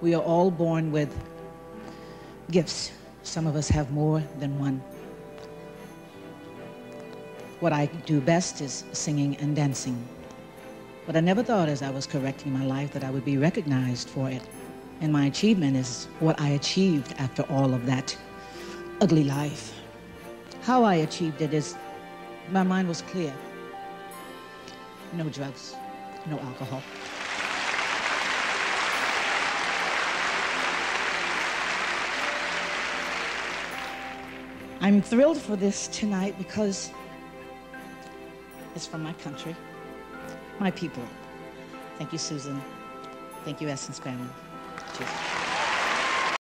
We are all born with gifts. Some of us have more than one. What I do best is singing and dancing. But I never thought as I was correcting my life that I would be recognized for it. And my achievement is what I achieved after all of that ugly life. How I achieved it is my mind was clear. No drugs, no alcohol. I'm thrilled for this tonight because it's from my country, my people. Thank you, Susan. Thank you, Essence family. Cheers.